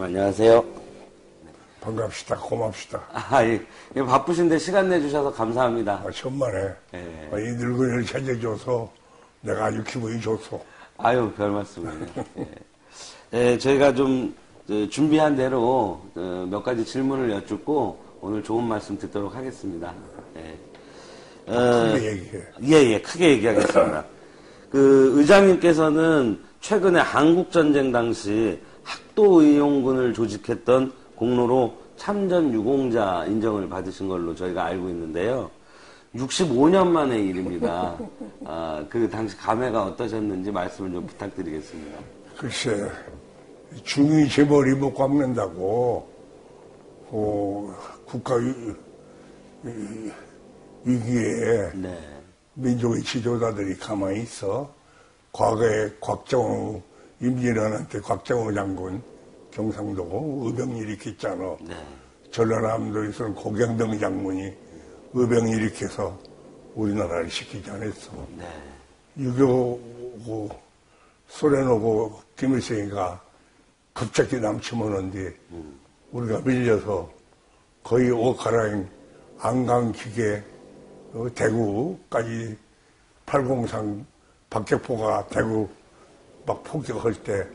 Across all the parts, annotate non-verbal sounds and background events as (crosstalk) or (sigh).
안녕하세요. 반갑시다. 고맙시다. 아, 예. 예, 바쁘신데 시간 내주셔서 감사합니다. 아, 천만에. 예. 아, 이 늙은이를 찾아줘서 내가 아주 기분이 좋소. 아유, 별 말씀을요. 예. 예, 저희가 좀 어, 준비한 대로 어, 몇 가지 질문을 여쭙고 오늘 좋은 말씀 듣도록 하겠습니다. 예. 어, 크게 얘기해. 예, 예, 크게 얘기하겠습니다. 그 의장님께서는 최근에 한국전쟁 당시 학도의용군을 조직했던 공로로 참전 유공자 인정을 받으신 걸로 저희가 알고 있는데요. 65년 만의 일입니다. (laughs) 아, 그 당시 감회가 어떠셨는지 말씀을 좀 부탁드리겠습니다. 글쎄, 중위 재벌이 못 깎는다고, 어, 국가 위, 위- 위기에 네. 민족의 지도자들이 가만히 있어. 과거에 곽정우, 임진왜란한테 곽정우 장군, 경상도 의병 일으켰잖아. 네. 전라남도에서는 고경병 장군이 의병 일으켜서 우리나라를 지키지 않았어. 네. 6.25고 소련하고 김일성이가 갑자기 남침오는데 우리가 밀려서 거의 오카라인 안강기계 어, 대구까지 803 박격포가 대구 막 폭격할 때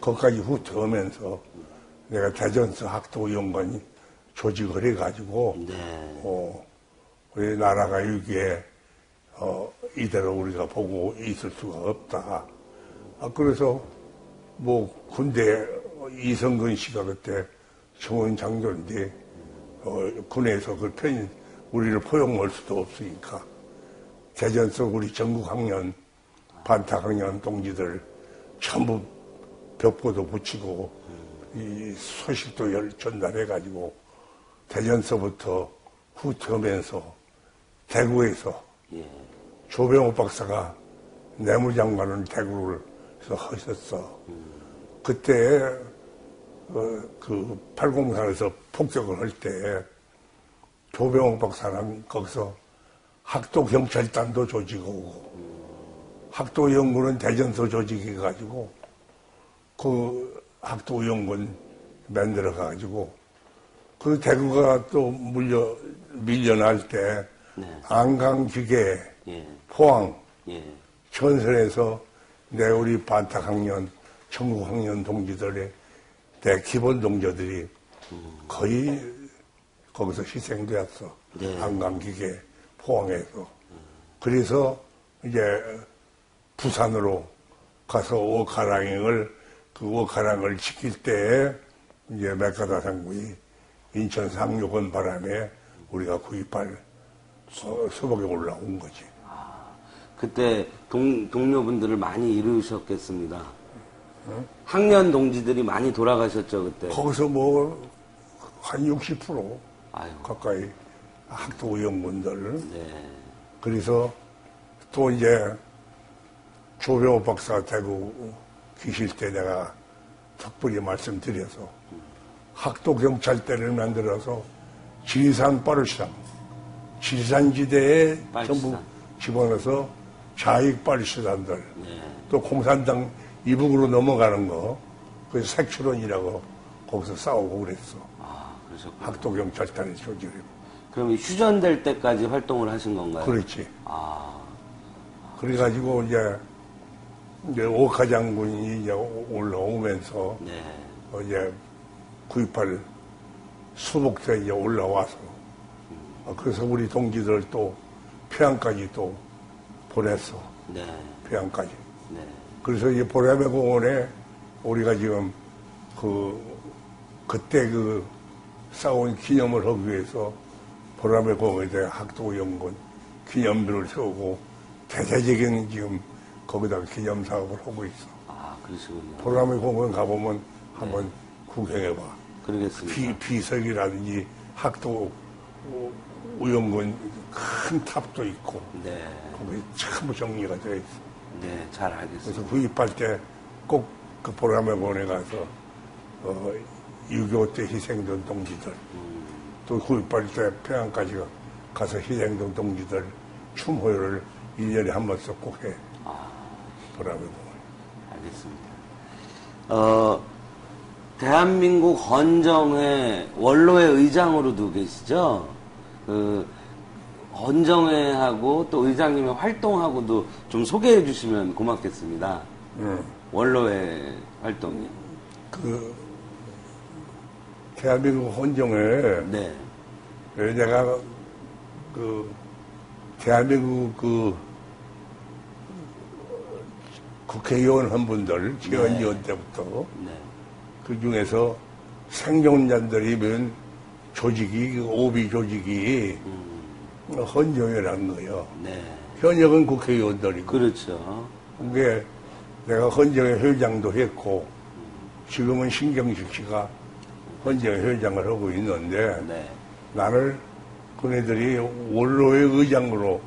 거기까지 후퇴하면서 내가 대전서 학도연관이 조직을 해가지고 네. 어, 우리 나라가 여기에 어, 이대로 우리가 보고 있을 수가 없다. 아, 그래서 뭐 군대 이성근 씨가 그때 정원 장교인데 어, 군에서 그 편, 우리를 포용할 수도 없으니까 대전서 우리 전국 학년 반탁 학년 동지들 전부 벽보도 붙이고 이 소식도 열- 전달해가지고 대전서부터 후퇴하면서 대구에서 예. 조병호 박사가 내무장관을 대구에서 하셨어. 그때 어, 그 803에서 폭격을 할 때 조병호 박사는 거기서 학도 경찰단도 조직하고 학도 연구는 대전서 조직해가지고 그 학도 연구는 만들어 가지고 그 대구가 또 물려 밀려날 때 안강 기계 예. 포항 예. 전선에서 내 우리 반탁학년 청국학년 동지들의 내 기본 동료들이 거의 거기서 희생되었어 네. 안강 기계 포항에서 그래서 이제 부산으로 가서 오카랑을 그 오카랑을 지킬 때 이제 메카다 상군이 인천 상륙원 바람에 우리가 구입할 수- 수복에 올라온 거지. 그때 동, 동료분들을 많이 이루셨겠습니다. 학년 동지들이 많이 돌아가셨죠, 그때. 거기서 뭐 한 60% 아유. 가까이 학도 의원분들 네. 그래서 또 이제 조병호 박사 대구 계실 때 내가 특별히 말씀드려서 학도 경찰대를 만들어서 지리산 빠르시장 지리산지대에. 전부 집어넣어서 좌익 빠르시장들 네. 또 공산당 이북으로 넘어가는 거 그래서 색출원이라고 거기서 싸우고 그랬어 아, 그러셨군요. 학도 경찰단의 조직을 그럼 휴전될 때까지 활동을 하신 건가요? 그렇지 아, 그래가지고 이제 이제 오카 장군이 이제 올라오면서 네. 어, 이제 구입할 수복대 이제 올라와서 어, 그래서 우리 동지들 또 평양까지 또 보냈어 네. 평양까지 네. 그래서 이 보라매 공원에 우리가 지금 그 그때 그 싸운 기념을 하기 위해서 보라매 공원에 학도 연구원 기념비를 세우고 대대적인 지금 거기다가 기념 사업을 하고 있어. 아, 그러시군요. 보라매 공원 가보면 한번 구경해봐. 그러겠습니다. 비, 비석이라든지 학도 우연군 큰 탑도 있고 네. 거기 참 정리가 되어 있어. 네, 잘 알겠습니다. 그래서 구입할 때 꼭 그 보라매 공원에 가서 어, 6.25때 희생된 동지들 또 구입할 때 평양까지 가서 희생된 동지들 추모를 1년에 한 번씩 꼭 해. 공원. 알겠습니다. 어, 대한민국 헌정회 원로의 의장으로도 계시죠. 그 헌정회하고 또 의장님의 활동하고도 좀 소개해 주시면 고맙겠습니다. 응. 원로회 활동이. 그 대한민국 헌정에 네. 내가 그 대한민국 그 국회의원 한 분들 지원위원 때부터 네. 그 중에서 생존자들이면 조직이 그 오비 조직이 헌정회라는 거예요. 네. 현역은 국회의원들이고 그렇죠. 그게 내가 헌정회 회장도 했고 지금은 신경식 씨가 헌정회 회장을 하고 있는데 네. 나를 그네들이 원로의 의장으로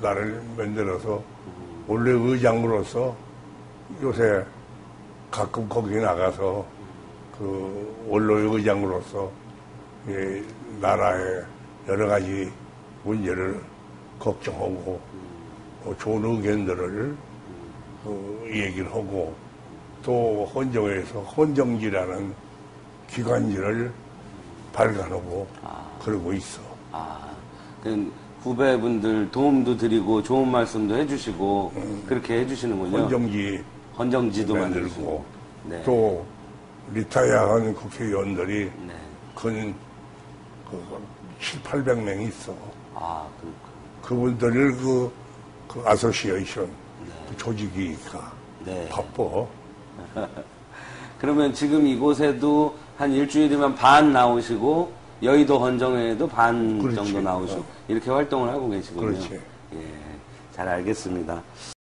나를 만들어서 원로의 의장으로서 요새 가끔 거기 나가서 그 원로의 의장으로서 이 나라의 여러 가지 문제를 걱정하고 뭐 좋은 의견들을 그 얘기를 하고 또 헌정에서 헌정지라는 기관지를 발간하고 그러고 있어. 아, 그 후배분들 도움도 드리고 좋은 말씀도 해주시고 그렇게 해주시는군요. 헌정지 헌정지도 만들고. 네. 또 리타이어한 국회의원들이 네. 근 그, 7, 800명이 있어. 아, 그, 그분들을 그, 그 아소시에이션 그 조직이니까 네. 바빠. (laughs) 그러면 지금 이곳에도 한 일주일이면 반 나오시고 여의도 헌정회에도 반 그렇지. 정도 나오시고 이렇게 활동을 하고 계시군요. 그렇지. 예, 잘 알겠습니다.